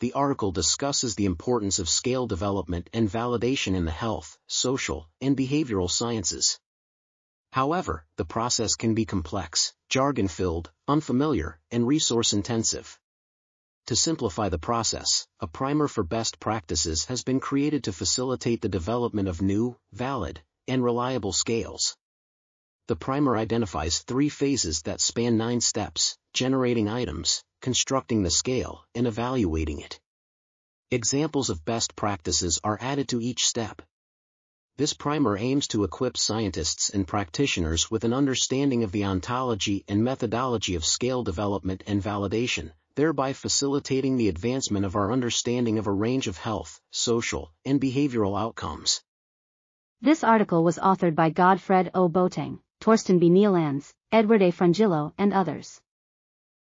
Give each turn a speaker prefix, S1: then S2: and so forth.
S1: the article discusses the importance of scale development and validation in the health, social, and behavioral sciences. However, the process can be complex, jargon-filled, unfamiliar, and resource-intensive. To simplify the process, a primer for best practices has been created to facilitate the development of new, valid, and reliable scales. The primer identifies three phases that span nine steps, generating items, constructing the scale, and evaluating it. Examples of best practices are added to each step. This primer aims to equip scientists and practitioners with an understanding of the ontology and methodology of scale development and validation, thereby facilitating the advancement of our understanding of a range of health, social, and behavioral outcomes.
S2: This article was authored by Godfred O. Boateng, Torsten B. Neilands, Edward A. Frongillo, and others.